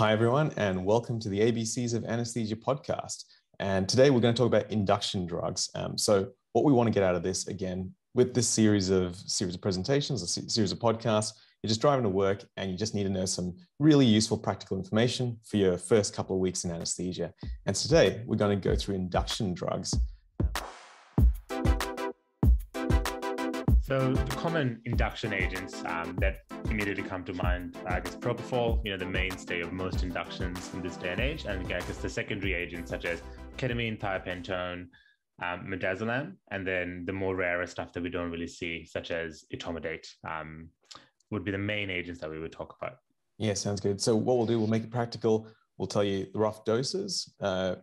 Hi, everyone, and welcome to the ABCs of Anesthesia podcast. And today we're going to talk about induction drugs. Um, so, what we want to get out of this again with this series of series of presentations, a series of podcasts, you're just driving to work and you just need to know some really useful practical information for your first couple of weeks in anesthesia. And today we're going to go through induction drugs. So the common induction agents um, that immediately come to mind, I guess propofol, you know, the mainstay of most inductions in this day and age, and I guess the secondary agents such as ketamine, thiopentone, um, midazolam, and then the more rarer stuff that we don't really see, such as etomidate, um, would be the main agents that we would talk about. Yeah, sounds good. So what we'll do, we'll make it practical. We'll tell you the rough doses, uh,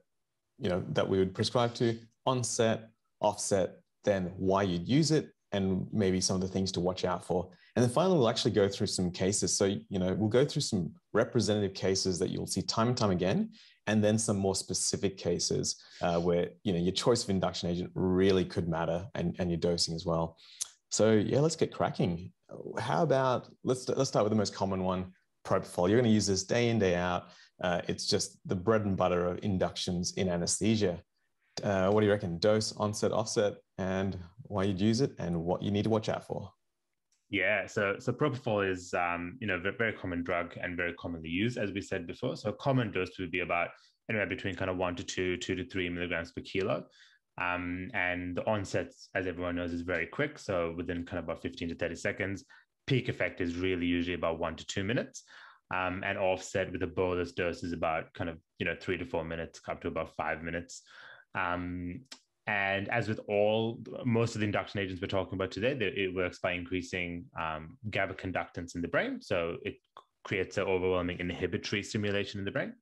you know, that we would prescribe to, onset, offset, then why you'd use it, and maybe some of the things to watch out for. And then finally, we'll actually go through some cases. So, you know, we'll go through some representative cases that you'll see time and time again, and then some more specific cases uh, where, you know, your choice of induction agent really could matter and, and your dosing as well. So yeah, let's get cracking. How about, let's, let's start with the most common one, propofol. You're going to use this day in, day out. Uh, it's just the bread and butter of inductions in anesthesia. Uh, what do you reckon? Dose, onset, offset, and why you'd use it and what you need to watch out for. Yeah, so so propofol is um, you know a very common drug and very commonly used, as we said before. So a common dose would be about anywhere between kind of one to two, two to three milligrams per kilo. Um, and the onset, as everyone knows, is very quick. So within kind of about 15 to 30 seconds, peak effect is really usually about one to two minutes. Um, and offset with a bolus dose is about kind of you know three to four minutes, up to about five minutes. Um, and as with all, most of the induction agents we're talking about today, it works by increasing um, GABA conductance in the brain. So it creates an overwhelming inhibitory stimulation in the brain.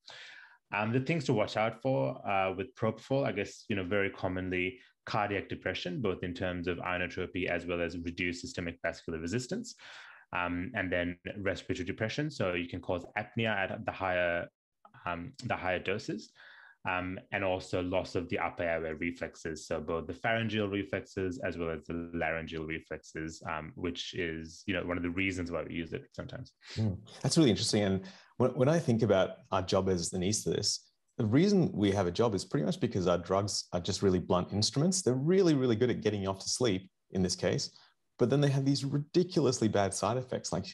Um, the things to watch out for uh, with propofol, I guess, you know, very commonly cardiac depression, both in terms of inotropy as well as reduced systemic vascular resistance. Um, and then respiratory depression. So you can cause apnea at the higher um, the higher doses um, and also loss of the upper airway reflexes. So both the pharyngeal reflexes as well as the laryngeal reflexes, um, which is you know one of the reasons why we use it sometimes. Mm, that's really interesting. And when, when I think about our job as anesthetists, the reason we have a job is pretty much because our drugs are just really blunt instruments. They're really, really good at getting you off to sleep in this case, but then they have these ridiculously bad side effects, like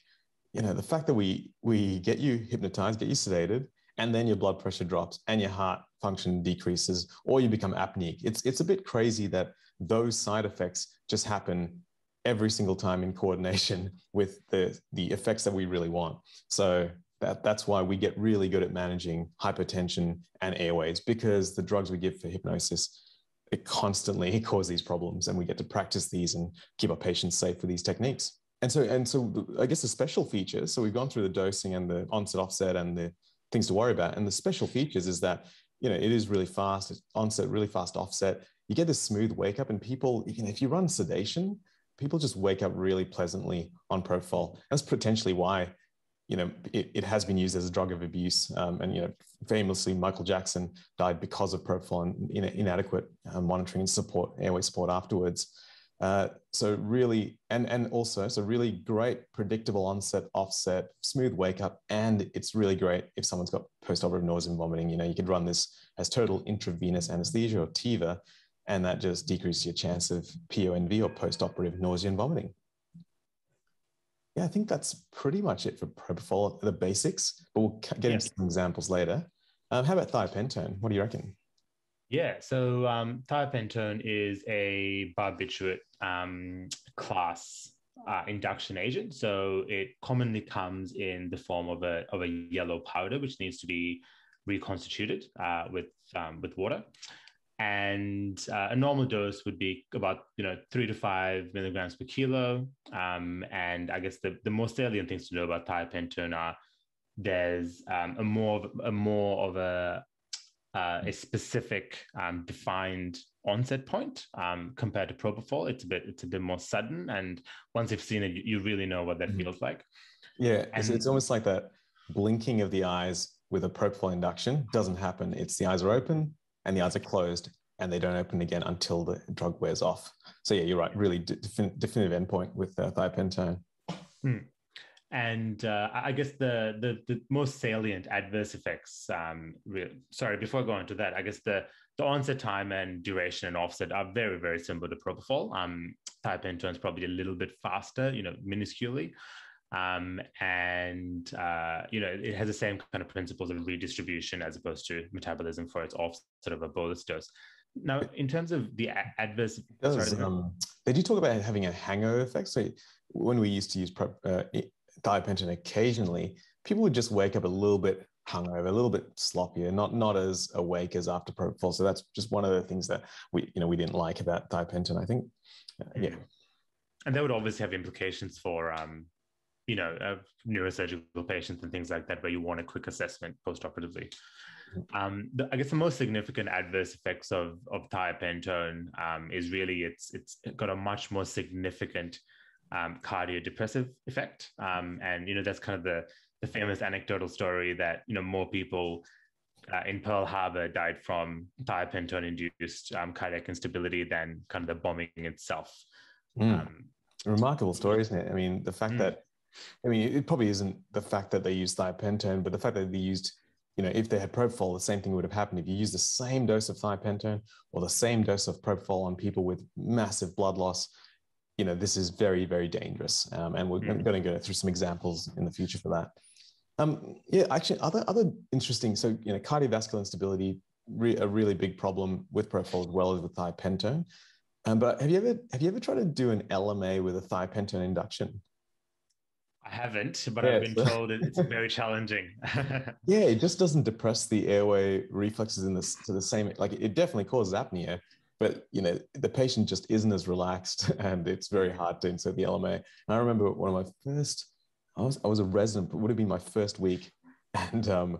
you know the fact that we we get you hypnotized, get you sedated, and then your blood pressure drops and your heart function decreases or you become apneic. It's, it's a bit crazy that those side effects just happen every single time in coordination with the, the effects that we really want. So that, that's why we get really good at managing hypertension and airways because the drugs we give for hypnosis it constantly cause these problems and we get to practice these and keep our patients safe with these techniques and so and so i guess the special features so we've gone through the dosing and the onset offset and the things to worry about and the special features is that you know, it is really fast, it's onset, really fast offset. You get this smooth wake up, and people, you know, if you run sedation, people just wake up really pleasantly on propofol. That's potentially why, you know, it, it has been used as a drug of abuse. Um, and, you know, famously, Michael Jackson died because of propofol and in, inadequate uh, monitoring and support, airway support afterwards. Uh, so really, and and also, so really great predictable onset, offset, smooth wake up, and it's really great if someone's got postoperative nausea and vomiting. You know, you could run this as total intravenous anesthesia or TIVA, and that just decreases your chance of PONV or postoperative nausea and vomiting. Yeah, I think that's pretty much it for propofol, the basics, but we'll get into some examples later. Um, how about thiopentone? What do you reckon? Yeah, so um, thiopentone is a barbiturate um, class uh, induction agent. So it commonly comes in the form of a, of a yellow powder, which needs to be reconstituted uh, with, um, with water. And uh, a normal dose would be about you know three to five milligrams per kilo. Um, and I guess the, the most salient things to know about thiopentone are there's um, a more of, a more of a uh, a specific um, defined onset point um, compared to propofol. It's a bit it's a bit more sudden, and once you've seen it, you, you really know what that mm-hmm. feels like. Yeah, and, it's, it's almost like that blinking of the eyes with a propofol induction doesn't happen. It's the eyes are open and the eyes are closed, and they don't open again until the drug wears off. So yeah, you're right. Really definitive endpoint with uh, thiopentone. Hmm. And uh, I guess the, the, the most salient adverse effects. Um, re- sorry, before I go into that, I guess the the onset time and duration and offset are very very similar to propofol. Um, thiopentone is probably a little bit faster, you know, minusculely, um, and uh, you know it has the same kind of principles of redistribution as opposed to metabolism for its off sort of a bolus dose. Now, in terms of the adverse, does, sorry, um, they do talk about having a hangover effect. So when we used to use uh, thiopentone occasionally, people would just wake up a little bit hungover, a little bit sloppier, not not as awake as after propofol. So that's just one of the things that we you know we didn't like about thiopentone. I think, uh, yeah. And that would obviously have implications for um, you know uh, neurosurgical patients and things like that, where you want a quick assessment postoperatively. Mm-hmm. Um, the, I guess the most significant adverse effects of of thiopentone um, is really it's it's got a much more significant um, cardiodepressive effect. Um, and, you know, that's kind of the, the famous anecdotal story that, you know, more people uh, in Pearl Harbor died from thiopentone induced um, cardiac instability than kind of the bombing itself. Mm. Remarkable story, isn't it? I mean, the fact mm. that, I mean, it probably isn't the fact that they used thiopentone, but the fact that they used, you know, if they had propofol, the same thing would have happened. If you use the same dose of thiopentone or the same dose of propofol on people with massive blood loss, you know, this is very, very dangerous. Um, and we're mm. going to go through some examples in the future for that. Um, yeah, actually, other other interesting. So, you know, cardiovascular instability, re, a really big problem with propofol as well as with thiopentone. Um, but have you ever have you ever tried to do an LMA with a thiopentone induction? I haven't, but yeah, I've been so... told it's very challenging. yeah, it just doesn't depress the airway reflexes in this to the same. Like it definitely causes apnea, but you know the patient just isn't as relaxed and it's very hard to insert the lma and i remember one of my first i was, I was a resident but would have been my first week. And um,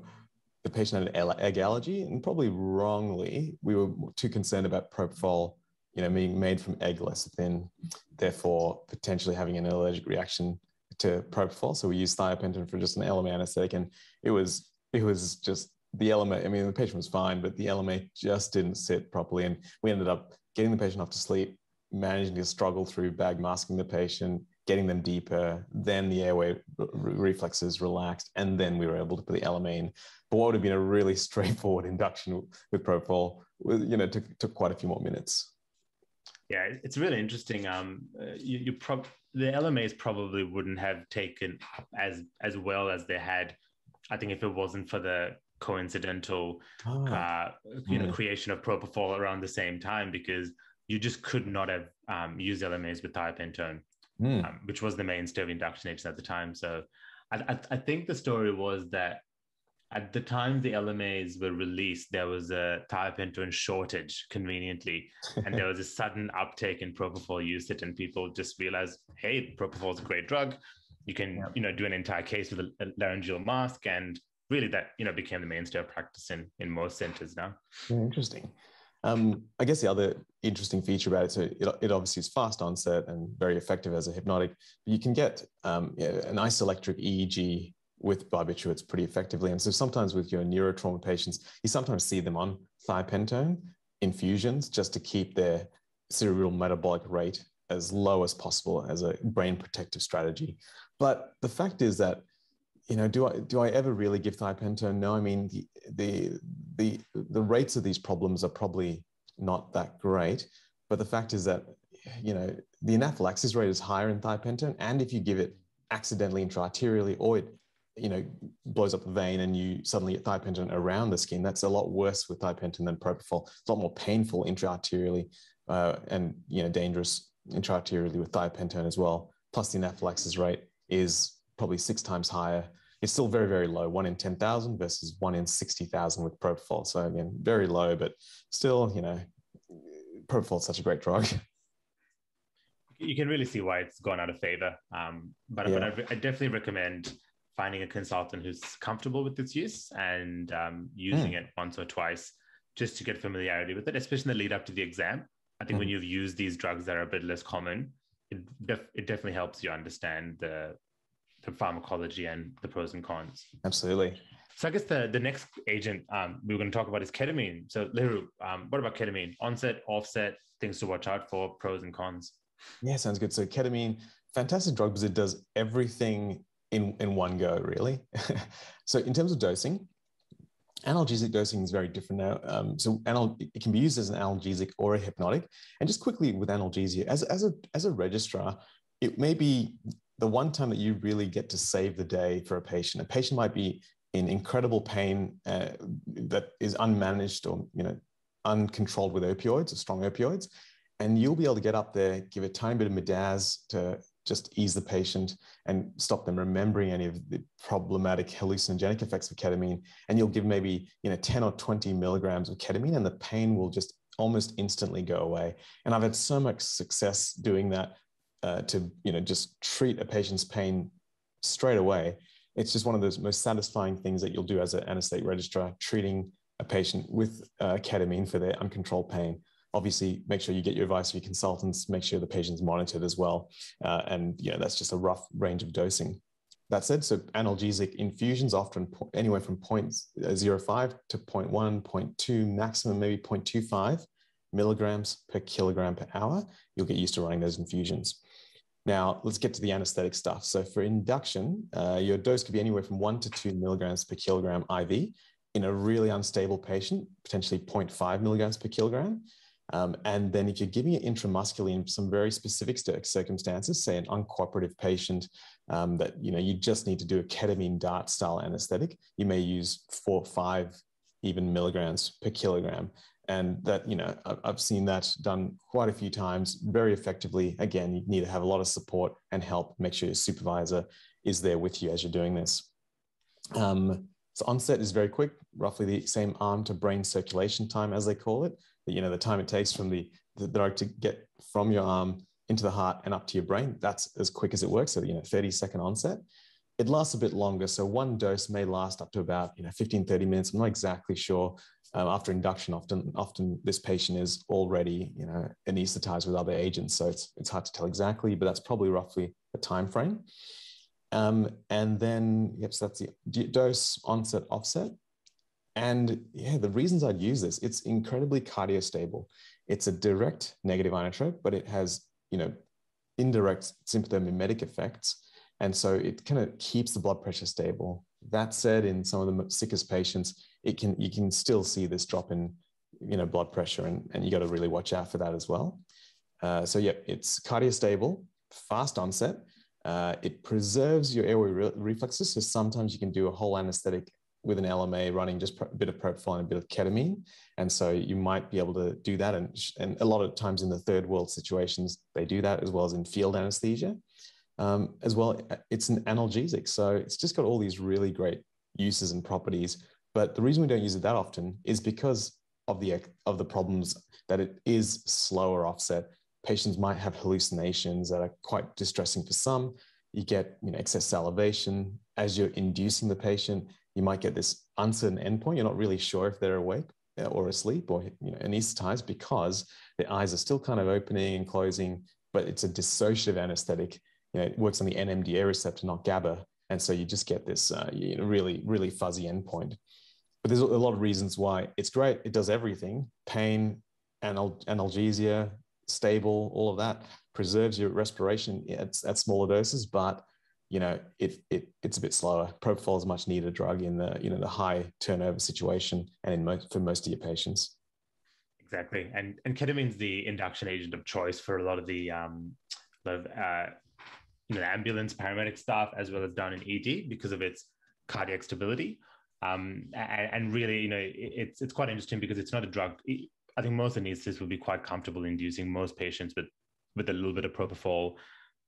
the patient had an egg allergy and probably wrongly we were too concerned about propofol you know being made from egg lecithin therefore potentially having an allergic reaction to propofol. So we used thiopentone for just an lma anesthetic and it was it was just the LMA, I mean, the patient was fine, but the LMA just didn't sit properly. And we ended up getting the patient off to sleep, managing to struggle through bag masking the patient, getting them deeper. Then the airway re- reflexes relaxed. And then we were able to put the LMA in. But what would have been a really straightforward induction with propofol, you know, took, took quite a few more minutes. Yeah, it's really interesting. Um, uh, you, you the LMAs probably wouldn't have taken as as well as they had. I think if it wasn't for the coincidental oh. uh, you know hmm. creation of propofol around the same time because you just could not have um, used LMAs with thiopentone, mm. um, which was the mainstay of induction agents at the time. So I, I, I, think the story was that at the time the LMAs were released, there was a thiopentone shortage conveniently, and there was a sudden uptake in propofol usage, and people just realized, hey, propofol is a great drug. You can, yeah. you know, do an entire case with a laryngeal mask and really that you know became the mainstay of practice in in most centers now. interesting. Um, I guess the other interesting feature about it, so it, it, obviously is fast onset and very effective as a hypnotic. But you can get um, yeah, an isoelectric EEG with barbiturates pretty effectively. And so sometimes with your neurotrauma patients, you sometimes see them on thiopentone infusions just to keep their cerebral metabolic rate as low as possible as a brain protective strategy. But the fact is that you know, do I do I ever really give thiopentone? No, I mean the the the the rates of these problems are probably not that great, but the fact is that you know the anaphylaxis rate is higher in thiopentone, and if you give it accidentally intraarterially or it you know blows up the vein and you suddenly get thiopentone around the skin, that's a lot worse with thiopentone than propofol. It's a lot more painful intraarterially uh, and you know dangerous intraarterially with thiopentone as well. Plus the anaphylaxis rate is probably six times higher it's still very, very low, one in 10,000 versus one in 60,000 with propofol. So again, very low, but still, you know, propofol is such a great drug. You can really see why it's gone out of favor. Um, but, yeah. but I, I, definitely recommend finding a consultant who's comfortable with its use and um, using mm. it once or twice just to get familiarity with it, especially in the lead up to the exam. I think mm. when you've used these drugs that are a bit less common, it, def- it definitely helps you understand the the pharmacology and the pros and cons. Absolutely. So I guess the, the next agent um, we are going to talk about is ketamine. So Lahiru, um, what about ketamine? Onset, offset, things to watch out for, pros and cons. Yeah, sounds good. So ketamine, fantastic drug because it does everything in, in one go, really. so in terms of dosing, analgesic dosing is very different now. Um, so anal- it can be used as an analgesic or a hypnotic. And just quickly with analgesia, as, as, a, as a registrar, it may be the one time that you really get to save the day for a patient. A patient might be in incredible pain uh, that is unmanaged or you know uncontrolled with opioids or strong opioids, and you'll be able to get up there, give a tiny bit of midaz to just ease the patient and stop them remembering any of the problematic hallucinogenic effects of ketamine. And you'll give maybe you know 10 or 20 milligrams of ketamine, and the pain will just almost instantly go away. And I've had so much success doing that uh, to you know just treat a patient's pain straight away. It's just one of those most satisfying things that you'll do as an anesthetic registrar, treating a patient with uh, ketamine for their uncontrolled pain. Obviously, make sure you get your advice from your consultants. Make sure the patient's monitored as well, uh, and yeah, that's just a rough range of dosing. That said, so analgesic infusions often po- anywhere from 0.05 to 0.1, 0.2, maximum maybe 0.25 milligrams per kilogram per hour. You'll get used to running those infusions. Now, let's get to the anesthetic stuff. So, for induction, uh, your dose could be anywhere from one to two milligrams per kilogram IV in a really unstable patient, potentially 0.5 milligrams per kilogram. Um, and then, if you're giving it intramuscularly in some very specific circumstances, say an uncooperative patient um, that you know you just need to do a ketamine dart style anesthetic, you may use four, five, even milligrams per kilogram and that you know i've seen that done quite a few times very effectively. Again you need to have a lot of support and help. Make sure your supervisor is there with you as you're doing this. Um, so onset is very quick roughly the same arm to brain circulation time as they call it. You know the time it takes from the, the drug to get from your arm into the heart and up to your brain that's as quick as it works. So you know 30 second onset it lasts a bit longer. So one dose may last up to about you know 15, 30 minutes. I'm not exactly sure. Um, after induction, often often this patient is already you know anesthetized with other agents, so it's it's hard to tell exactly, but that's probably roughly the time frame. Um, and then yep, so that's the dose, onset, offset. And yeah, the reasons I'd use this, it's incredibly cardiostable. It's a direct negative inotrope, but it has you know indirect sympathomimetic effects and so it kind of keeps the blood pressure stable. That said, in some of the sickest patients, it can you can still see this drop in you know blood pressure, and, and you got to really watch out for that as well. Uh, so yeah, it's cardiostable, fast onset. Uh, it preserves your airway re- reflexes. So sometimes you can do a whole anesthetic with an LMA running just a bit of propofol and a bit of ketamine. And so you might be able to do that. And, and a lot of times in the third world situations, they do that as well as in field anesthesia um, as well. It's an analgesic, so it's just got all these really great uses and properties. But the reason we don't use it that often is because of the of the problems that it is slower offset. Patients might have hallucinations that are quite distressing for some. You get you know, excess salivation as you're inducing the patient. You might get this uncertain endpoint. You're not really sure if they're awake uh, or asleep or you know, anesthetized because their eyes are still kind of opening and closing, but it's a dissociative anesthetic you know, it works on the NMDA receptor, not GABA. And so you just get this uh, you know, really, really fuzzy endpoint. But there's a lot of reasons why it's great. It does everything pain, anal- analgesia, stable, all of that, preserves your respiration at, at smaller doses, but you know, it, it it's a bit slower. Propofol is much needed drug in the you know the high turnover situation and in most, for most of your patients. Exactly, and and ketamine's the induction agent of choice for a lot of the um, of uh, you know, ambulance paramedic staff as well as down in ED because of its cardiac stability. Um, and, and, really, you know, it, it's it's quite interesting because it's not a drug. I think most anesthetists will be quite comfortable inducing most patients with with a little bit of propofol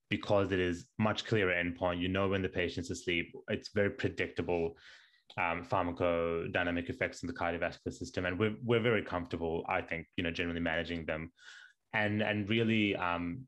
because it is much clearer endpoint. You know when the patient's asleep. It's very predictable um, pharmacodynamic effects in the cardiovascular system, and we're we're very comfortable. I think you know generally managing them, and and really um,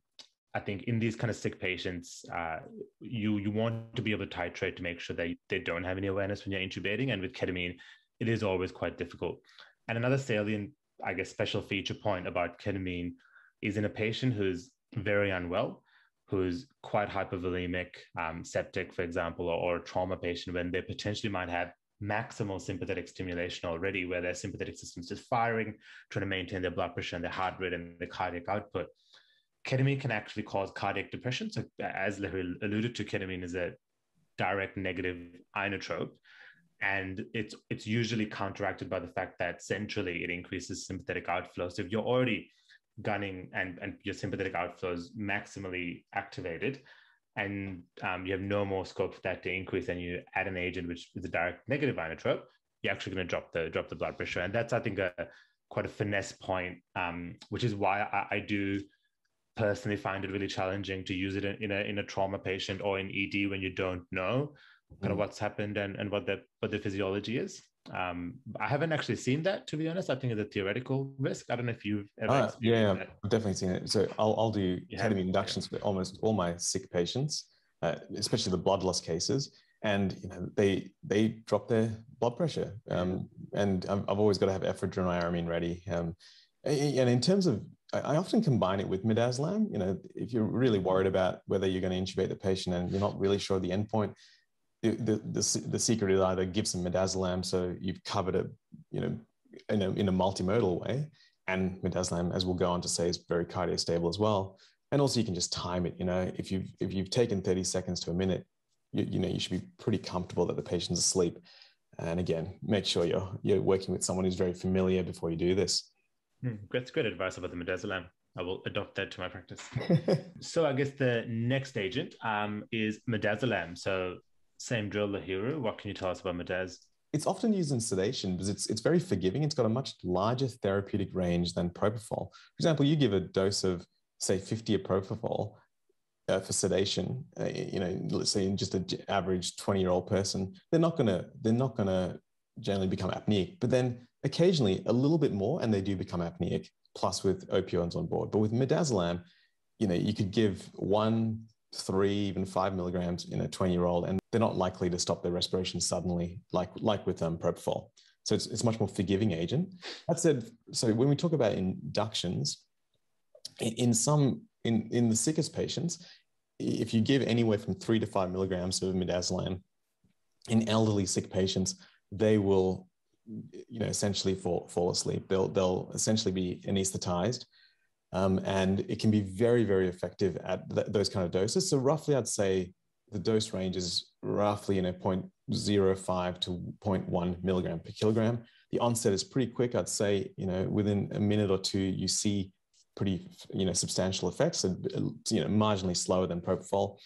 I think in these kind of sick patients, uh, you you want to be able to titrate to make sure that they don't have any awareness when you're intubating. And with ketamine, it is always quite difficult. And another salient, I guess, special feature point about ketamine is in a patient who's very unwell, who's quite hypervolemic, um, septic, for example, or, or a trauma patient, when they potentially might have maximal sympathetic stimulation already, where their sympathetic system's just firing, trying to maintain their blood pressure and their heart rate and the cardiac output ketamine can actually cause cardiac depression. So, as Lahiru alluded to, ketamine is a direct negative inotrope. And it's it's usually counteracted by the fact that centrally it increases sympathetic outflow. So if you're already gunning and, and your sympathetic outflow is maximally activated, and um, you have no more scope for that to increase, and you add an agent which is a direct negative inotrope, you're actually going to drop the drop the blood pressure, and that's I think a quite a finesse point, um, which is why I, I, do personally find it really challenging to use it in, in, a in a trauma patient or in ED when you don't know kind of mm. what's happened and, and what the what the physiology is. Um, I haven't actually seen that to be honest. I think it's a theoretical risk. I don't know if you've ever. Uh, yeah, that. I've definitely seen it. So I'll I'll do ketamine inductions yeah. for almost all my sick patients, uh, especially the blood loss cases, and you know they they drop their blood pressure. Um, and I've, I've, always got to have ephedrine or aramine ready. Um, and in terms of I often combine it with midazolam. You know, if you're really worried about whether you're going to intubate the patient and you're not really sure the endpoint, the, the, the, the secret is either give some midazolam so you've covered it, you know, in a, in a multimodal way. And midazolam, as we'll go on to say, is very cardiostable as well. And also you can just time it, you know, if you've, if you've taken 30 seconds to a minute, you, you know, you should be pretty comfortable that the patient's asleep. And again, make sure you're, you're working with someone who's very familiar before you do this. Mm, that's good advice about the midazolam. I will adopt that to my practice. so I guess the next agent um, is midazolam. So same drill, Lahiru. What can you tell us about Midaz? It's often used in sedation because it's, it's very forgiving. It's got a much larger therapeutic range than propofol. For example, you give a dose of, say, 50 of propofol uh, for sedation, uh, you know, let's say in just an average 20 year old person, they're not going to, they're not going to generally become apneic. But then occasionally a little bit more and they do become apneic, plus with opioids on board. But with midazolam, you know, you could give one three, even five milligrams in a 20 year old, and they're not likely to stop their respiration suddenly, like, like with um, propofol. So it's, it's much more forgiving agent. That said, so when we talk about inductions, in, in some, in, in the sickest patients, if you give anywhere from three to five milligrams of midazolam in elderly sick patients, they will, you know, essentially fall, fall asleep. They'll, they'll essentially be anesthetized um, and it can be very, very effective at th- those kind of doses. So roughly, I'd say the dose range is roughly you know 0.05 to 0.1 milligram per kilogram. The onset is pretty quick. I'd say you know within a minute or two you see pretty you know substantial effects, and you know marginally slower than propofol.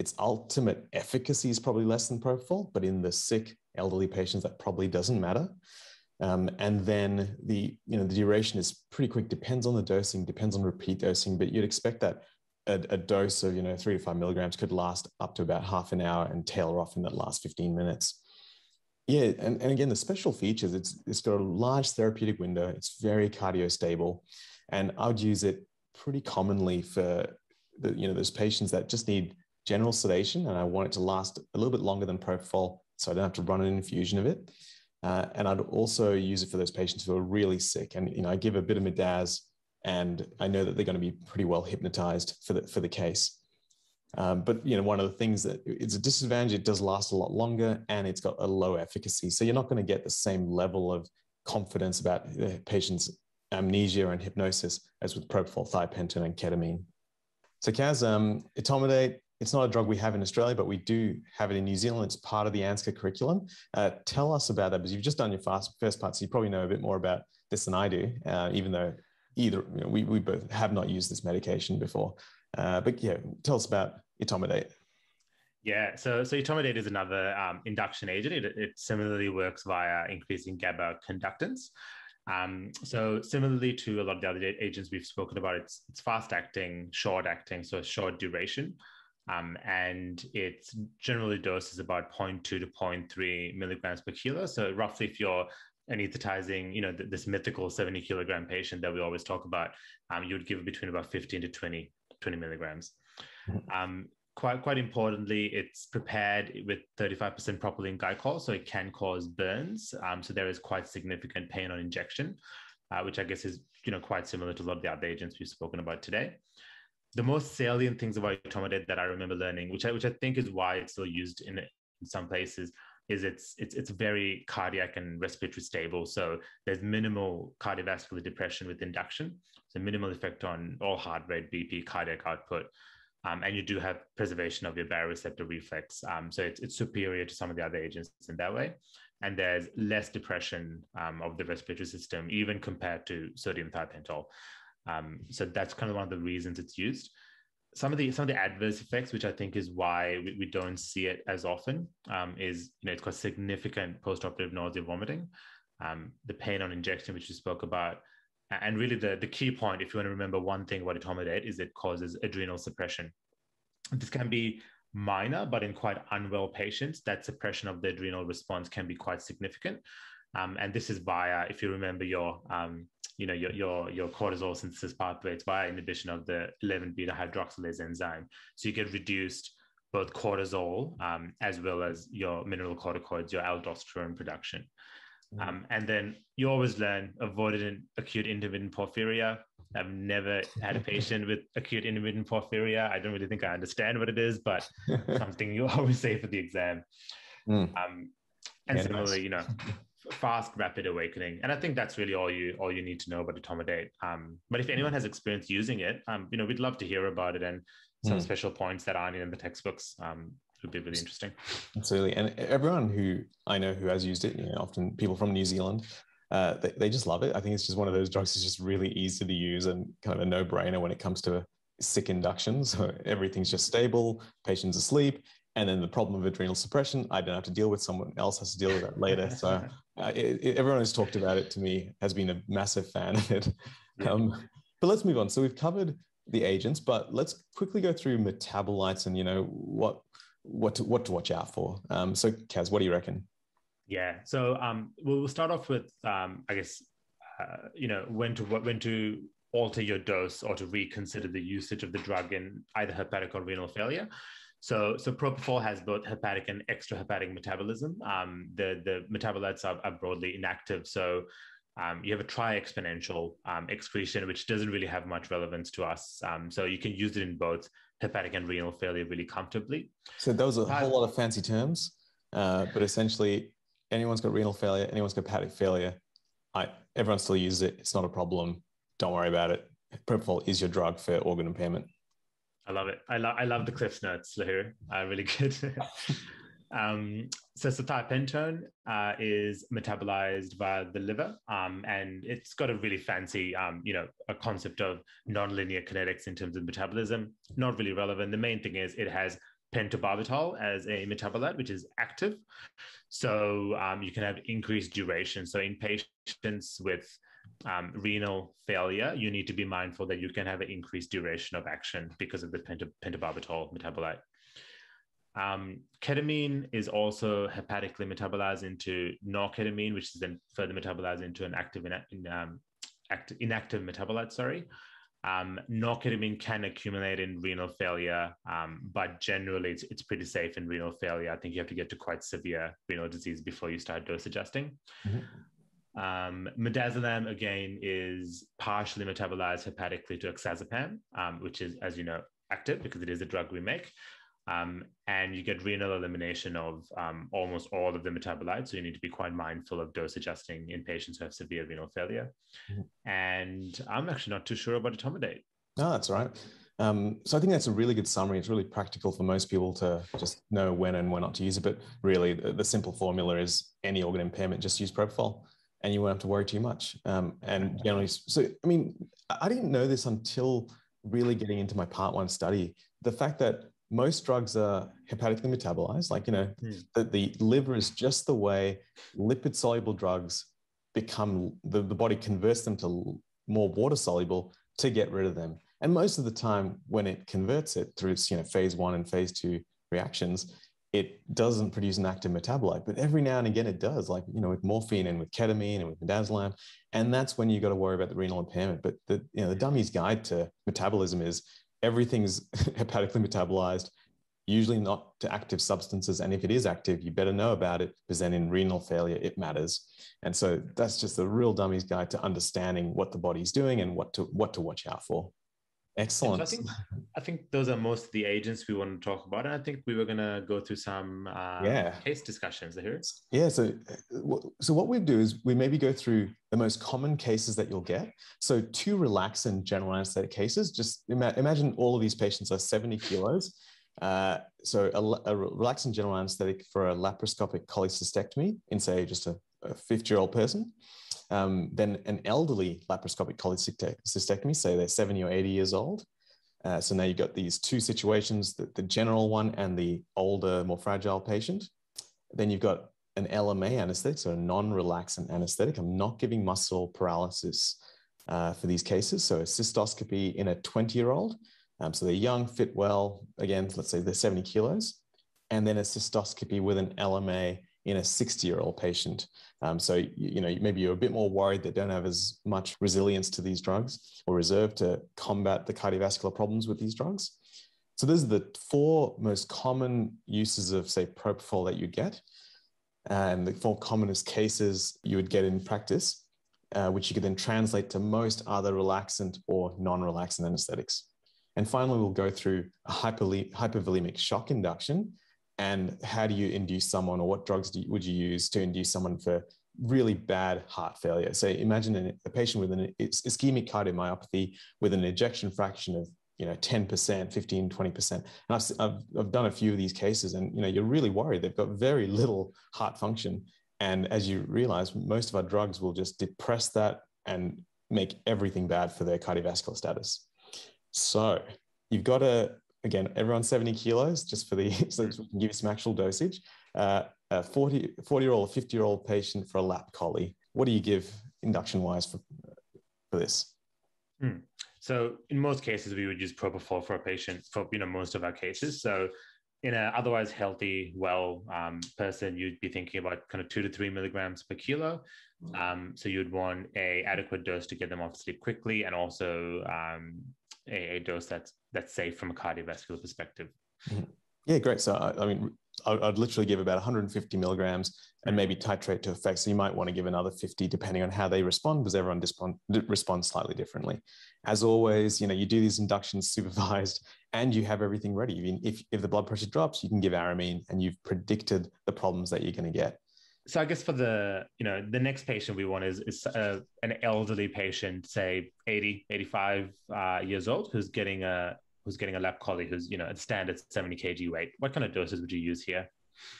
Its ultimate efficacy is probably less than propofol, but in the sick elderly patients that probably doesn't matter. Um, and then the, you know, the duration is pretty quick, depends on the dosing, depends on repeat dosing, but you'd expect that a, a, dose of, you know, three to five milligrams could last up to about half an hour and tail off in that last 15 minutes. Yeah, and, and again, the special features, it's, it's got a large therapeutic window, it's very cardio stable, and I would use it pretty commonly for the, you know, those patients that just need general sedation, and I want it to last a little bit longer than propofol, so I don't have to run an infusion of it. Uh, and I'd also use it for those patients who are really sick. And you know, I give a bit of midaz, and I know that they're going to be pretty well hypnotized for the for the case. Um, but you know, one of the things that it's a disadvantage, it does last a lot longer, and it's got a low efficacy. So you're not going to get the same level of confidence about the patient's amnesia and hypnosis as with propofol, thiopentone, and ketamine. So Kaz, um, etomidate it's not a drug we have in Australia, but we do have it in New Zealand. It's part of the ANZCA curriculum. Uh, tell us about that because you've just done your fast, first part, so you probably know a bit more about this than I do, uh, even though either you know, we, we both have not used this medication before. Uh, but yeah, tell us about etomidate. Yeah, so so etomidate is another um, induction agent. It, it, similarly works via increasing GABA conductance. Um, so similarly to a lot of the other agents we've spoken about, it's it's fast acting, short acting, so short duration. Um, and its generally dose is about 0.2 to 0.3 milligrams per kilo. So roughly, if you're anesthetizing, you know, th- this mythical 70 kilogram patient that we always talk about, um, you would give between about 15 to 20, 20 milligrams. Mm-hmm. Um, quite, quite importantly, it's prepared with 35% propylene glycol, so it can cause burns. Um, so there is quite significant pain on injection, uh, which I guess is, you know, quite similar to a lot of the other agents we've spoken about today the most salient things about etomidate that I remember learning, which I which I think is why it's still used in, in some places, is it's it's it's very cardiac and respiratory stable. So there's minimal cardiovascular depression with induction. So minimal effect on all heart rate, BP, cardiac output. Um, and you do have preservation of your baroreceptor reflex. Um, so it's, it's superior to some of the other agents in that way. And there's less depression um, of the respiratory system, even compared to sodium thiopental. Um, so that's kind of one of the reasons it's used. Some of the some of the adverse effects, which I think is why we, we don't see it as often, um, is you know it's got significant postoperative nausea, vomiting, um, the pain on injection, which we spoke about, and really the, the key point, if you want to remember one thing about etomidate, is it causes adrenal suppression. This can be minor, but in quite unwell patients, that suppression of the adrenal response can be quite significant. Um, and this is via, if you remember your, um, you know, your, your, your cortisol synthesis pathway, it's via inhibition of the 11 beta hydroxylase enzyme. So you get reduced both cortisol um, as well as your mineralocorticoids, your aldosterone production. Mm. Um, and then you always learn avoid an acute intermittent porphyria. I've never had a patient with acute intermittent porphyria. I don't really think I understand what it is, but something you always say for the exam. Mm. Um, and yeah, similarly, nice. you know, fast, rapid awakening. And I think that's really all you all you need to know about etomidate. Um, but if anyone has experience using it, um, you know, we'd love to hear about it and some mm. special points that aren't in the textbooks. Um, would be really interesting. Absolutely. And everyone who I know who has used it, you know, often people from New Zealand, uh, they, they just love it. I think it's just one of those drugs that's just really easy to use and kind of a no brainer when it comes to sick induction. So everything's just stable, patient's asleep. And then the problem of adrenal suppression, I don't have to deal with someone else has to deal with that later. So it, everyone who's talked about it to me has been a massive fan of it. Um, but let's move on. So we've covered the agents, but let's quickly go through metabolites and you know what what to, what to watch out for. Um, so, Kaz, what do you reckon? Yeah, so um, we'll start off with, um, I guess, uh, you know, when to when to alter your dose or to reconsider the usage of the drug in either hepatic or renal failure. So, so propofol has both hepatic and extrahepatic metabolism. Um, the the metabolites are, are broadly inactive, so um, you have a tri-exponential um, excretion, which doesn't really have much relevance to us. Um, so you can use it in both hepatic and renal failure really comfortably. So those are a whole lot of fancy terms, uh, but essentially anyone's got renal failure, anyone's got hepatic failure. I, everyone still uses it. It's not a problem. Don't worry about it. Propofol is your drug for organ impairment. I love it. I, love I love the cliff notes, Lahir. Uh, really good. Um, so thiopentone uh, is metabolized via the liver, um, and it's got a really fancy, um, you know, a concept of nonlinear kinetics in terms of metabolism. Not really relevant. The main thing is it has pentobarbital as a metabolite, which is active. So um, you can have increased duration. So in patients with um, renal failure, you need to be mindful that you can have an increased duration of action because of the pentobarbital metabolite. Um, ketamine is also hepatically metabolized into norketamine, which is then further metabolized into an active in, um, act, inactive metabolite. Sorry. Um, norketamine can accumulate in renal failure, um, but generally it's, it's pretty safe in renal failure. I think you have to get to quite severe renal disease before you start dose adjusting. Mm-hmm. Um, midazolam again is partially metabolized hepatically to oxazepam, um, which is, as you know, active because it is a drug we make. Um, and you get renal elimination of um, almost all of the metabolites. So you need to be quite mindful of dose adjusting in patients who have severe renal failure. Mm-hmm. And I'm actually not too sure about etomidate. No, that's right. Um, so I think that's a really good summary. It's really practical for most people to just know when and when not to use it. But really, the, the simple formula is any organ impairment, just use propofol, and you won't have to worry too much. Um, and generally, so I mean, I didn't know this until really getting into my part one study. The fact that most drugs are hepatically metabolized. Like, you know, mm. the, the liver is just the way lipid soluble drugs become, the, the body converts them to more water soluble to get rid of them. And most of the time, when it converts it through its, you know, phase one and phase two reactions, it doesn't produce an active metabolite, but every now and again it does, like you know, with morphine and with ketamine and with midazolam, and that's when you got to worry about the renal impairment. But the you know the dummy's guide to metabolism is everything's hepatically metabolized, usually not to active substances. And if it is active, you better know about it because then in renal failure, it matters. And so that's just the real dummy's guide to understanding what the body's doing and what to what to watch out for. Excellent. So I think I think those are most of the agents we want to talk about, and I think we were going to go through some uh, yeah. case discussions here. Yeah. So, so what we do is we maybe go through the most common cases that you'll get. So, two relaxed relaxant general anesthetic cases. Just ima- imagine all of these patients are seventy kilos. Uh, so, a, a relaxant general anesthetic for a laparoscopic cholecystectomy in, say, just a, a fifty-year-old person. Um, then an elderly laparoscopic cholecystectomy, say they're 70 or 80 years old. Uh, so now you've got these two situations, the, the general one and the older, more fragile patient. Then you've got an LMA anesthetic, so a non-relaxant anesthetic. I'm not giving muscle paralysis uh, for these cases. So a cystoscopy in a 20-year-old. Um, so they're young, fit well. Again, let's say they're 70 kilos. And then a cystoscopy with an LMA in a 60 year old patient. Um, so, you, you, know, maybe you're a bit more worried that don't have as much resilience to these drugs or reserve to combat the cardiovascular problems with these drugs. So, those are the four most common uses of, say, propofol that you get. And the four commonest cases you would get in practice, uh, which you could then translate to most other relaxant or non relaxant anesthetics. And finally, we'll go through a hypovolemic shock induction, and how do you induce someone or what drugs you, would you use to induce someone for really bad heart failure? So imagine a patient with an ischemic cardiomyopathy with an ejection fraction of you know 10% 15 20% and I've, I've, I've done a few of these cases and you know you're really worried. They've got very little heart function. And as you realize most of our drugs will just depress that and make everything bad for their cardiovascular status. So you've got to again, everyone 70 kilos, just for the, so we can give you some actual dosage. Uh, a 40, 40 year old, 50 year old patient for a lap chole. What do you give induction wise for, for this? Hmm. So in most cases, we would use propofol for a patient for, you know, most of our cases. So in an otherwise healthy, well um, person, you'd be thinking about kind of two to three milligrams per kilo. Um, so you'd want a adequate dose to get them off sleep quickly, and also um, a, a dose that's that's safe from a cardiovascular perspective. Mm-hmm. Yeah, great. So I, I mean, I'd literally give about 150 milligrams and maybe titrate to effect. So you might want to give another 50 depending on how they respond, because everyone respond, responds slightly differently. As always, you know, you do these inductions supervised and you have everything ready. I mean, if, if the blood pressure drops, you can give aramine and you've predicted the problems that you're going to get so I guess for the you know the next patient we want is is uh, an elderly patient, say 80, 85 uh, years old, who's getting a who's getting a lap chole, who's you know at standard 70 kg weight. What kind of doses would you use here?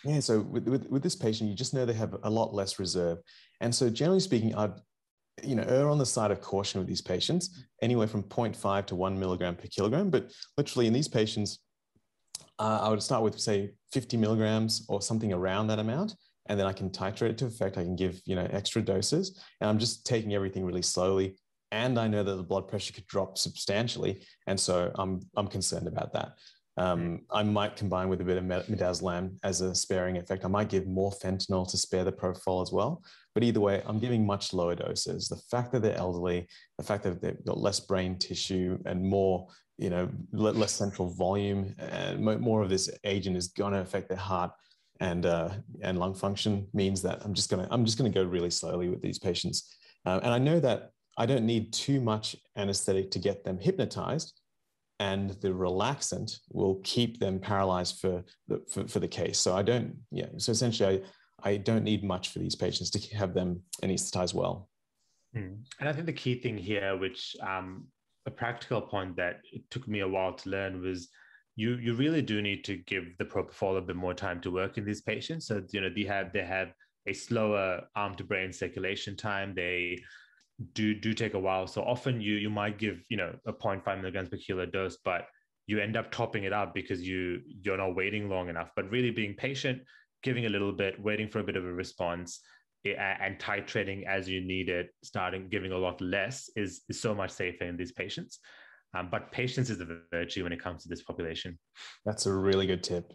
Yeah, so with, with, with this patient, you just know they have a lot less reserve, and so generally speaking, I'd you know err on the side of caution with these patients, anywhere from 0.5 to one milligram per kilogram. But literally in these patients, uh, I would start with say 50 milligrams or something around that amount and then I can titrate it to effect. I can give you know extra doses, and I'm just taking everything really slowly. And I know that the blood pressure could drop substantially, and so I'm I'm concerned about that. Um, I might combine with a bit of midazolam as a sparing effect. I might give more fentanyl to spare the propofol as well. But either way, I'm giving much lower doses. The fact that they're elderly, the fact that they've got less brain tissue and more, you know, less central volume, and more of this agent is going to affect their heart and uh, and lung function means that I'm just gonna I'm just gonna go really slowly with these patients, uh, and I know that I don't need too much anesthetic to get them hypnotized, and the relaxant will keep them paralyzed for the for, for the case. So I don't yeah. So essentially, I I don't need much for these patients to have them anesthetized well. Hmm. And I think the key thing here, which um, a practical point that it took me a while to learn was you you really do need to give the propofol a bit more time to work in these patients. So you know they have they have a slower arm to brain circulation time. They do do take a while. So often you you might give you know a 0.5 milligrams per kilo dose, but you end up topping it up because you you're not waiting long enough. But really being patient, giving a little bit, waiting for a bit of a response, eh, and titrating as you need it, starting giving a lot less is is so much safer in these patients. Um, but patience is a virtue when it comes to this population. That's a really good tip.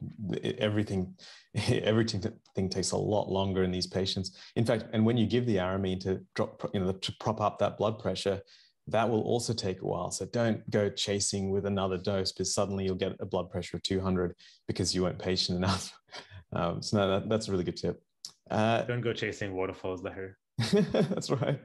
Everything, everything thing takes a lot longer in these patients. In fact, and when you give the aramine to drop, you know, to prop up that blood pressure, that will also take a while. So don't go chasing with another dose because suddenly you'll get a blood pressure of 200 because you weren't patient enough. Um, so no, that, that's a really good tip. Uh, don't go chasing waterfalls, there. That's right.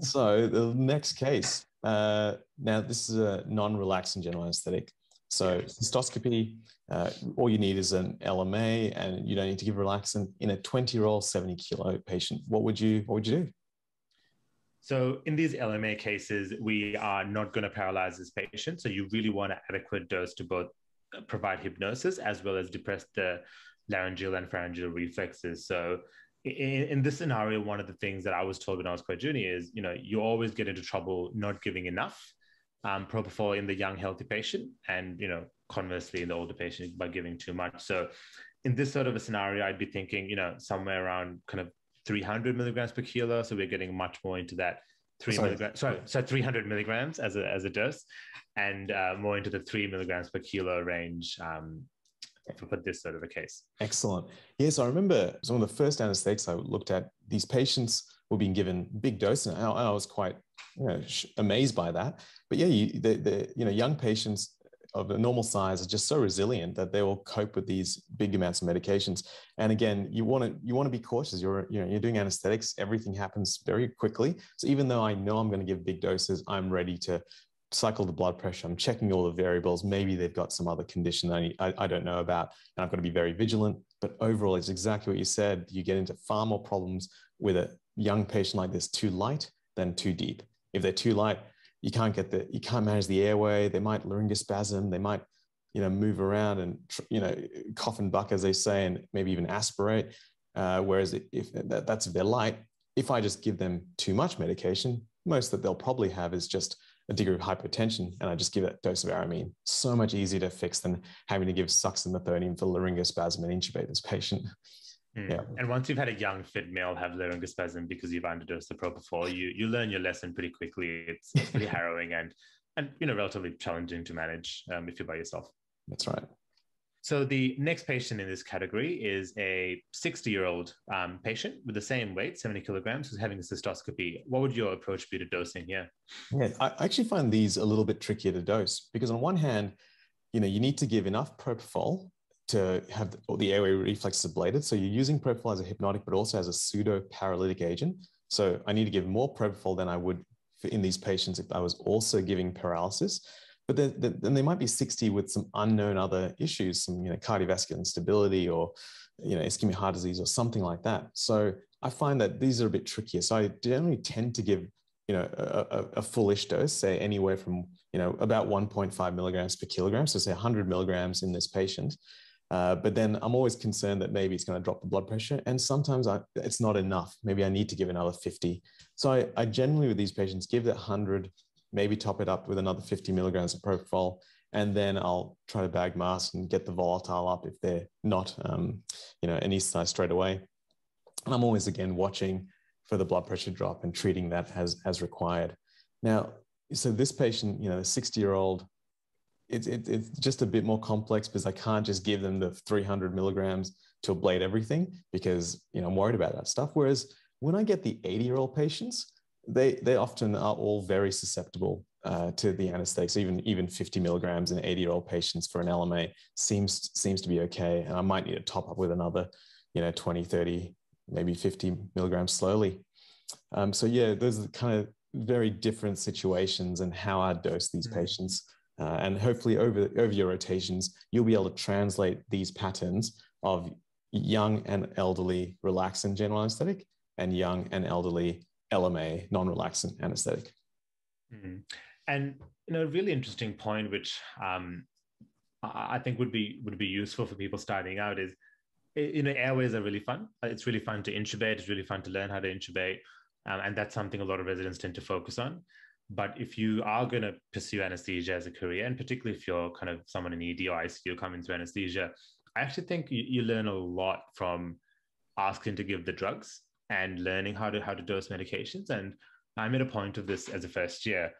so the next case. Uh, now this is a non-relaxing general anesthetic. So cystoscopy, uh, all you need is an LMA, and you don't need to give relaxant in a 20-year-old, 70 kilo patient. What would you What would you do? So in these LMA cases, we are not going to paralyze this patient. So you really want an adequate dose to both provide hypnosis as well as depress the laryngeal and pharyngeal reflexes. So in, in, this scenario, one of the things that I was told when I was quite junior is, you know, you always get into trouble not giving enough um, propofol in the young healthy patient, and you know, conversely in the older patient by giving too much. So, in this sort of a scenario, I'd be thinking, you know, somewhere around kind of 300 milligrams per kilo. So we're getting much more into that three sorry. milligrams. Sorry, so 300 milligrams as a as a dose, and uh, more into the three milligrams per kilo range. Um, for, this sort of a case. Excellent. Yes, I remember some of the first anesthetics I looked at. These patients were being given big doses, and I, I was quite you know, amazed by that. But yeah, you, the, the you know young patients of a normal size are just so resilient that they will cope with these big amounts of medications. And again, you want to you want to be cautious. You're you know you're doing anesthetics. Everything happens very quickly. So even though I know I'm going to give big doses, I'm ready to cycle the blood pressure. I'm checking all the variables. Maybe they've got some other condition I, I, I don't know about, and I've got to be very vigilant. But overall, it's exactly what you said. You get into far more problems with a young patient like this too light than too deep. If they're too light, you can't get the you can't manage the airway. They might laryngospasm. They might you know move around and you know cough and buck as they say, and maybe even aspirate. Uh, whereas if that, that's if they're light, if I just give them too much medication, most that they'll probably have is just a degree of hypertension, and I just give a dose of aramine. So much easier to fix than having to give succinylcholine for laryngospasm and intubate this patient. Mm. Yeah. And once you've had a young fit male have laryngospasm because you've underdosed the propofol, you you learn your lesson pretty quickly. It's, it's pretty harrowing and and you know relatively challenging to manage um, if you're by yourself. That's right. So the next patient in this category is a 60 year old um, patient with the same weight, 70 kilograms, who's having a cystoscopy. What would your approach be to dosing here? Yeah, I actually find these a little bit trickier to dose because on one hand, you know, you need to give enough propofol to have the, the airway reflexes ablated. So you're using propofol as a hypnotic, but also as a pseudo paralytic agent. So I need to give more propofol than I would in these patients if I was also giving paralysis. But then, they might be 60 with some unknown other issues, some you know, cardiovascular instability or you know, ischemic heart disease or something like that. So I find that these are a bit trickier. So I generally tend to give you know a, a, a fullish dose, say anywhere from you know about 1.5 milligrams per kilogram, so say 100 milligrams in this patient, uh, but then I'm always concerned that maybe it's going to drop the blood pressure. And sometimes I, it's not enough. Maybe I need to give another 50. So I, I generally, with these patients, give that 100, maybe top it up with another 50 milligrams of propofol. And then I'll try to bag mask and get the volatile up if they're not, um, you know, anesthetized straight away. And I'm always, again, watching for the blood pressure drop and treating that as, as required. Now, so this patient, you know, the 60 year old it's it, it's just a bit more complex because I can't just give them the 300 milligrams to ablate everything because you know I'm worried about that stuff. Whereas when I get the 80 year old patients, they they often are all very susceptible uh, to the anesthetics. Even even 50 milligrams in 80 year old patients for an LMA seems seems to be okay. And I might need to top up with another, you know, 20, 30, maybe 50 milligrams slowly. Um, so yeah, those are kind of very different situations and how I dose these mm-hmm. patients. Uh, and hopefully over, over your rotations, you'll be able to translate these patterns of young and elderly relaxant general anesthetic and young and elderly LMA, non-relaxant anesthetic. Mm-hmm. And you know, a really interesting point, which um, I think would be would be useful for people starting out, is you know, airways are really fun. It's really fun to intubate. It's really fun to learn how to intubate, um, and that's something a lot of residents tend to focus on. But if you are going to pursue anesthesia as a career, and particularly if you're kind of someone in ED or ICU coming to anesthesia, I actually think you, you learn a lot from asking to give the drugs and learning how to how to dose medications. And I made a point of this as a first year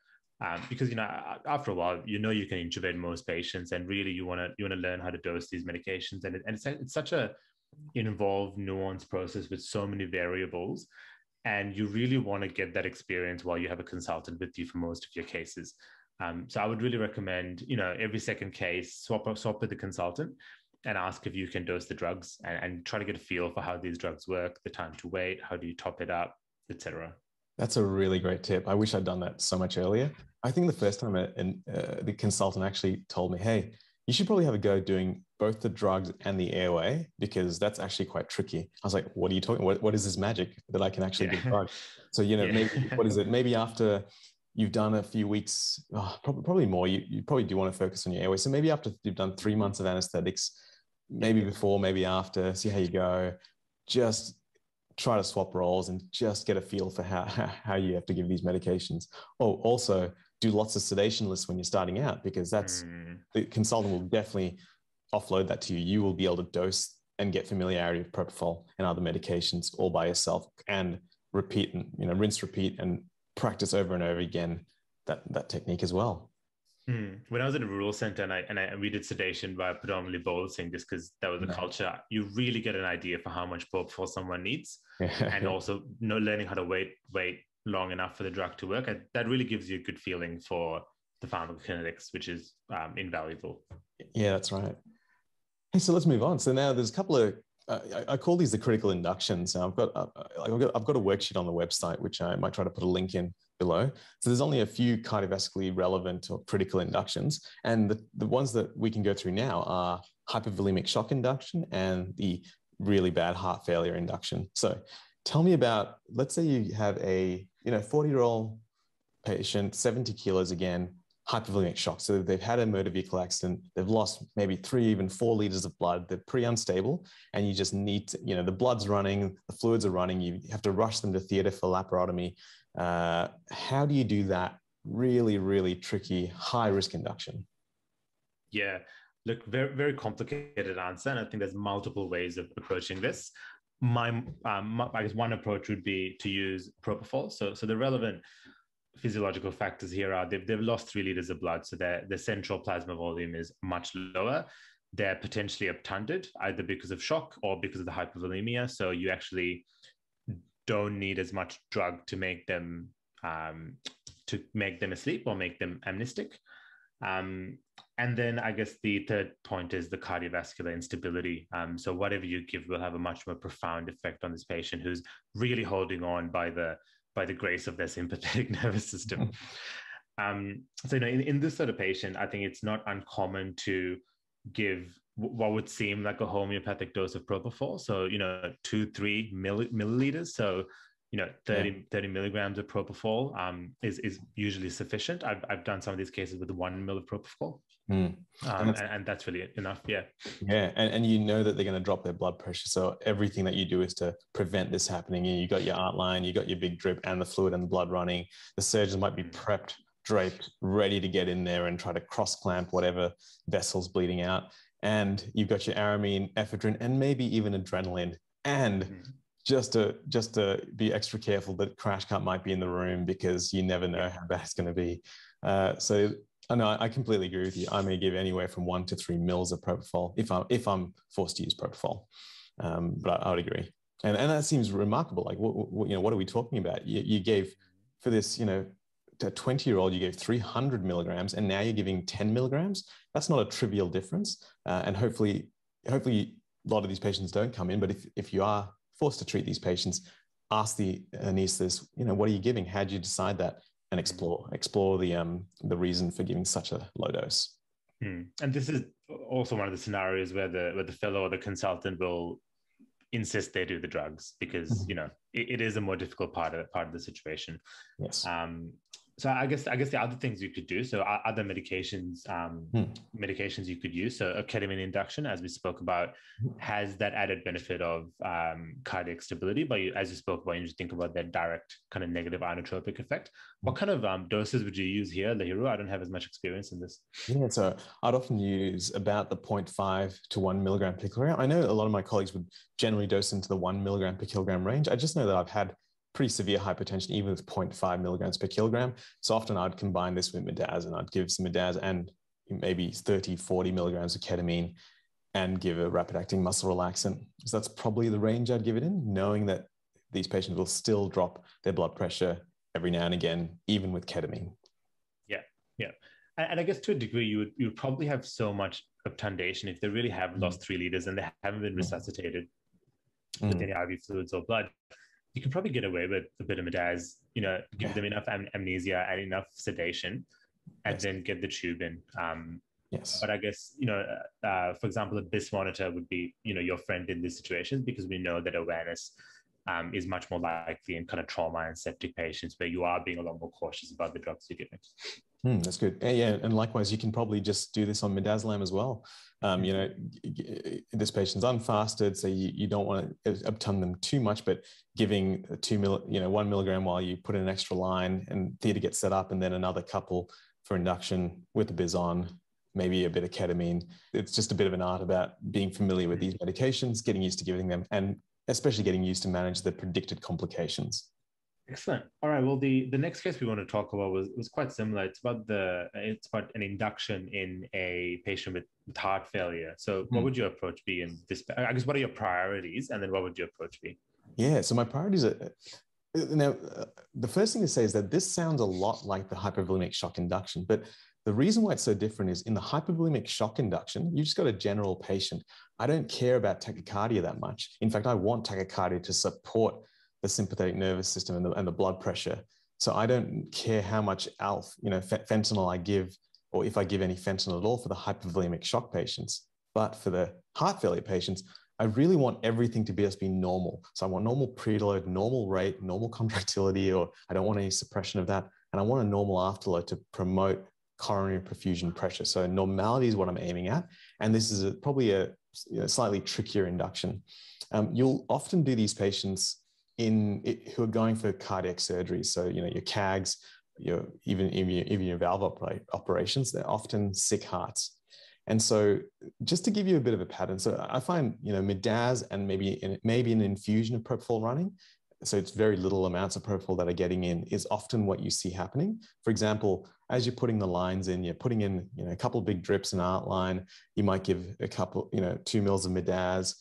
um, because you know after a while you know you can intubate most patients, and really you want to you want to learn how to dose these medications. And, it, and it's, it's such a involved, nuanced process with so many variables and you really want to get that experience while you have a consultant with you for most of your cases. Um, so I would really recommend, you know, every second case, swap swap with the consultant and ask if you can dose the drugs and, and try to get a feel for how these drugs work, the time to wait, how do you top it up, etc. That's a really great tip. I wish I'd done that so much earlier. I think the first time a, uh, the consultant actually told me, "Hey, you should probably have a go doing both the drugs and the airway because that's actually quite tricky." I was like, "What are you talking? What what is this magic that I can actually yeah. give drugs?" So you know, yeah. maybe what is it? Maybe after you've done a few weeks, oh, probably, probably more, you, you probably do want to focus on your airway. So maybe after you've done three months of anesthetics, maybe before, maybe after, see how you go. Just try to swap roles and just get a feel for how, how you have to give these medications. Oh, also do lots of sedation lists when you're starting out because that's mm. the consultant will definitely offload that to you. You will be able to dose and get familiarity with propofol and other medications all by yourself and repeat and you know rinse repeat and practice over and over again that that technique as well. Hmm. When I was in a rural center and I and, I, we did sedation by predominantly bolusing, just because that was the yeah. culture, you really get an idea for how much propofol someone needs, and also know, learning how to wait wait long enough for the drug to work. that really gives you a good feeling for the pharmacokinetics, which is um, invaluable. Yeah, that's right. Hey, so let's move on. So now there's a couple of I, I, call these the critical inductions. Now I've got, uh, I've got I've got a worksheet on the website which I might try to put a link in below. So there's only a few cardiovascularly relevant or critical inductions, and the, the ones that we can go through now are hypovolemic shock induction and the really bad heart failure induction. So tell me about let's say you have a you know 40 year old patient, 70 kilos again, hypovolemic shock. So they've had a motor vehicle accident, they've lost maybe three, even four liters of blood, they're pretty unstable, and you just need to, you know, the blood's running, the fluids are running, you have to rush them to theater for laparotomy. Uh, how do you do that really, really tricky, high risk induction? Yeah, look, very, very complicated answer. And I think there's multiple ways of approaching this. My, um, I guess one approach would be to use propofol. So, so the relevant physiological factors here are they've, they've lost three liters of blood, so their, their central plasma volume is much lower. They're potentially obtunded, either because of shock or because of the hypovolemia. So you actually don't need as much drug to make them um, to make them asleep or make them amnestic. Um, and then I guess the third point is the cardiovascular instability. Um, so whatever you give will have a much more profound effect on this patient who's really holding on by the by the grace of their sympathetic nervous system. Um, so, you know, in, in this sort of patient, I think it's not uncommon to give what would seem like a homeopathic dose of propofol. So, you know, two, three mill- milliliters. So, you know, 30, yeah. 30 milligrams of propofol um, is, is usually sufficient. I've, I've done some of these cases with one mill of propofol. Mm. Um, and, that's, and, that's really enough. Yeah. Yeah. And, and you know that they're going to drop their blood pressure. So everything that you do is to prevent this happening. You got your art line, you got your big drip and the fluid and the blood running. The surgeons might be mm. prepped, draped, ready to get in there and try to cross clamp whatever vessel's bleeding out. And you've got your aramine, ephedrine, and maybe even adrenaline. And mm just to just to be extra careful that crash cart might be in the room because you never know how bad it's going to be. Uh, so I know I completely agree with you. I may give anywhere from one to three mils of propofol if I'm if I'm forced to use propofol. Um, but I, I, would agree, and and that seems remarkable. Like what, what you know, what are we talking about? You, you gave for this, you know, a 20 year old, you gave 300 milligrams, and now you're giving 10 milligrams. That's not a trivial difference, uh, and hopefully, hopefully, a lot of these patients don't come in. But if if you are forced to treat these patients, ask the anesthetist, you know, what are you giving? How do you decide that? And explore explore the um the reason for giving such a low dose. Hmm. And this is also one of the scenarios where the where the fellow or the consultant will insist they do the drugs because mm-hmm. you know it, it is a more difficult part of part of the situation. Yes. Um, so I guess I guess the other things you could do. So other medications, um, hmm. medications you could use. So a ketamine induction, as we spoke about, hmm. has that added benefit of um, cardiac stability. But you, as you spoke about, you just think about that direct kind of negative inotropic effect. What kind of um, doses would you use here, Lahiru? I don't have as much experience in this. Yeah, so I'd often use about the 0.5 to one milligram per kilogram. I know a lot of my colleagues would generally dose into the one milligram per kilogram range. I just know that I've had pretty severe hypertension, even with 0.5 milligrams per kilogram. So often I'd combine this with midazolam and I'd give some midazolam and maybe 30, 40 milligrams of ketamine and give a rapid acting muscle relaxant. So that's probably the range I'd give it in, knowing that these patients will still drop their blood pressure every now and again, even with ketamine. Yeah, yeah. And I guess to a degree, you would you would probably have so much obtundation if they really have lost mm. three liters and they haven't been mm. resuscitated mm. with any IV fluids or blood you can probably get away with a bit of midazolam, you know, give yeah. them enough am- amnesia and enough sedation, and yes. then get the tube in. Um, yes. But I guess you know, uh, for example, a BIS monitor would be you know your friend in this situation because we know that awareness um, is much more likely in kind of trauma and septic patients where you are being a lot more cautious about the drugs you're giving. Mm, that's good. Yeah, and likewise, you can probably just do this on midazolam as well. Um, you know, this patient's unfasted, so you, you don't want to obtun them too much, but giving two mil, you know, one milligram while you put in an extra line and theatre gets set up, and then another couple for induction with the BIS on, maybe a bit of ketamine. It's just a bit of an art about being familiar with these medications, getting used to giving them, and especially getting used to manage the predicted complications. Excellent. All right. Well, the the next case we want to talk about was was quite similar. It's about the it's about an induction in a patient with, with heart failure. So, what hmm. would your approach be in this? I guess what are your priorities, and then what would your approach be? Yeah. So my priorities are now uh, the first thing to say is that this sounds a lot like the hypovolemic shock induction, but the reason why it's so different is in the hypovolemic shock induction, you just got a general patient. I don't care about tachycardia that much. In fact, I want tachycardia to support the sympathetic nervous system and the, and the blood pressure. So I don't care how much alpha, you know, fentanyl I give, or if I give any fentanyl at all for the hypovolemic shock patients. But for the heart failure patients, I really want everything to be just be normal. So I want normal preload, normal rate, normal contractility, or I don't want any suppression of that. And I want a normal afterload to promote coronary perfusion pressure. So normality is what I'm aiming at. And this is a, probably a slightly trickier induction. Um, you'll often do these patients in it, who are going for cardiac surgery. So, you know, your CAGs, your even, even, even your valve operate, operations, they're often sick hearts. And so just to give you a bit of a pattern, so I find, you know, midaz and maybe, maybe an infusion of propofol running, so it's very little amounts of propofol that are getting in is often what you see happening. For example, as you're putting the lines in, you're putting in, you know, a couple of big drips in outline. You might give a couple, you know, two mils of midaz,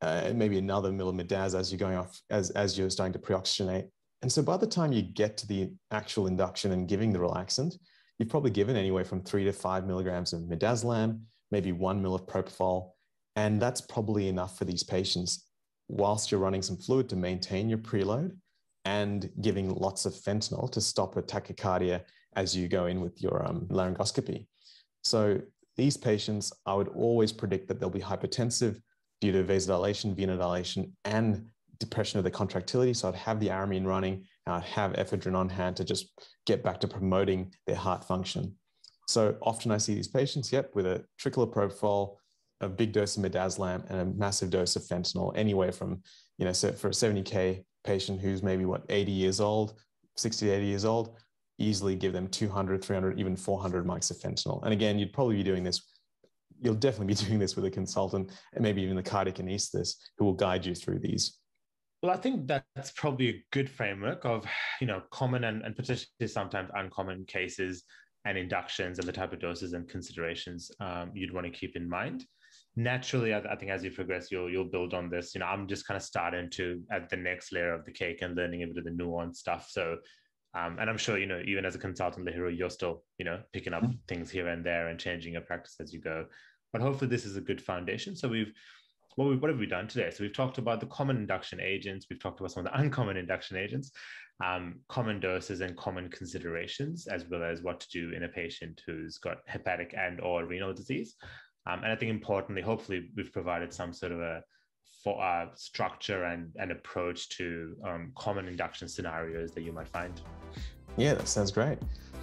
uh, maybe another millimidaz as you're going off, as, as you're starting to preoxygenate. And so by the time you get to the actual induction and giving the relaxant, you've probably given anywhere from three to five milligrams of midazolam, maybe one mil of propofol. And that's probably enough for these patients whilst you're running some fluid to maintain your preload and giving lots of fentanyl to stop a tachycardia as you go in with your um, laryngoscopy. So these patients, I would always predict that they'll be hypertensive due to vasodilation, venodilation, and depression of the contractility. So I'd have the aramine running and I'd have ephedrine on hand to just get back to promoting their heart function. So often I see these patients, yep, with a trickle of propofol, a big dose of midazolam, and a massive dose of fentanyl, anywhere from, you know, so for a 70K patient who's maybe what, 80 years old, 60 80 years old, easily give them 200, 300, even 400 mics of fentanyl. And again, you'd probably be doing this you'll definitely be doing this with a consultant and maybe even the cardiac anesthetist who will guide you through these. Well, I think that's probably a good framework of, you know, common and, and potentially sometimes uncommon cases and inductions and the type of doses and considerations um, you'd want to keep in mind. Naturally, I, I, think as you progress, you'll you'll build on this. You know, I'm just kind of starting to at the next layer of the cake and learning a bit of the nuance stuff. So, um, and I'm sure you know, even as a consultant, Lahiru, you're still you know picking up mm-hmm. things here and there and changing your practice as you go. But hopefully this is a good foundation. So we've what, we, what have we done today? So we've talked about the common induction agents. We've talked about some of the uncommon induction agents, um, common doses and common considerations, as well as what to do in a patient who's got hepatic and or renal disease. Um, and I think importantly, hopefully we've provided some sort of a for, uh, structure and, and approach to um, common induction scenarios that you might find. Yeah, that sounds great.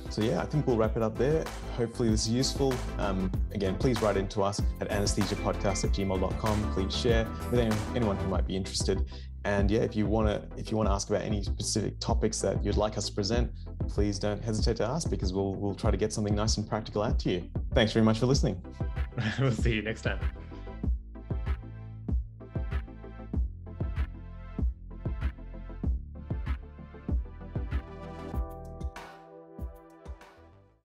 So yeah, I think we'll wrap it up there. Hopefully this is useful. Um, again, please write into us at anesthesiapodcast at gmail.com. Please share with anyone who might be interested. And yeah, if you want to if you want to ask about any specific topics that you'd like us to present, please don't hesitate to ask because we'll we'll try to get something nice and practical out to you. Thanks very much for listening. we'll see you next time.